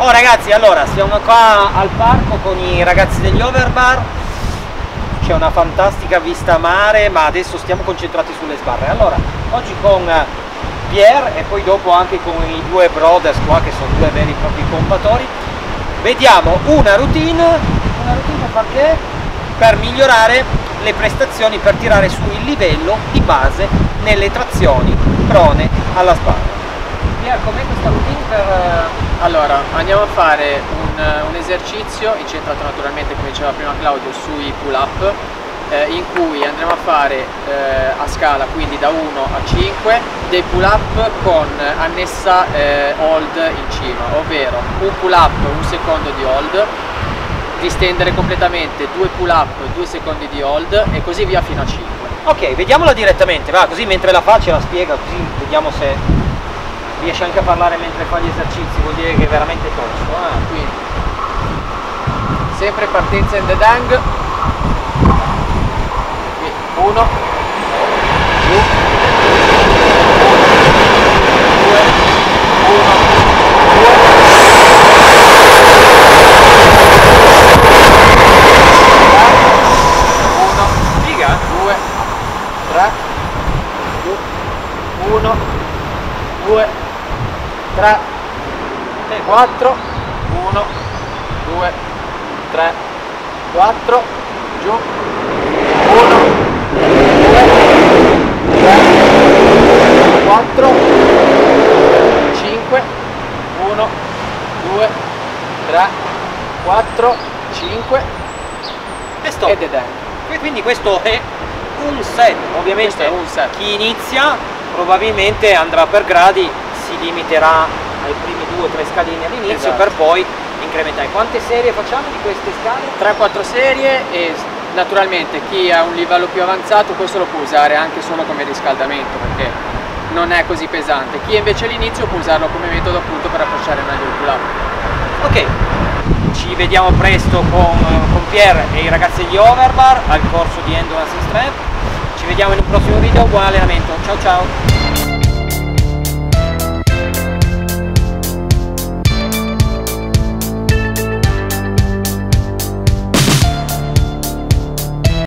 Oh ragazzi, allora siamo qua al parco con i ragazzi degli Overbar. C'è una fantastica vista mare, ma adesso stiamo concentrati sulle sbarre. Allora, oggi con Pierre e poi dopo anche con i due brothers qua che sono due veri e propri compatori, vediamo una routine, una routine perché? Per migliorare le prestazioni, per tirare su il livello di base nelle trazioni prone alla sbarra. Pierre, com'è questa routine per... eh, Allora, andiamo a fare un, un esercizio incentrato naturalmente, come diceva prima Claudio, sui pull-up, eh, in cui andremo a fare eh, a scala, quindi da 1 a 5, dei pull-up con annessa eh, hold in cima, ovvero un pull-up, un secondo di hold, distendere completamente due pull-up, due secondi di hold e così via fino a 5. Ok, vediamola direttamente, va, così mentre la fa ce la spiega, così vediamo se riesce anche a parlare mentre fa gli esercizi, vuol dire che è veramente tosto. eh. Quindi, sempre partenza in the dang. 1 giù 1 Figa? 2 3 giù 1 2 3 4 1 2 3 4 giù 1 2 3 4 5 1 2 3 4 5 E stop. ed è. E quindi questo è un set, ovviamente un set. chi inizia probabilmente andrà per gradi, si limiterà ai primi due o tre scalini all'inizio Esatto. per poi incrementare. Quante serie facciamo di queste scale? 3-4 serie e naturalmente chi ha un livello più avanzato questo lo può usare anche solo come riscaldamento perché non è così pesante. Chi invece all'inizio può usarlo come metodo appunto per approcciare meglio il pull-up. Ok, ci vediamo presto con, con Pierre e i ragazzi di Overbar al corso di Endurance Strength. Ci vediamo in un prossimo video, buon allenamento, ciao ciao!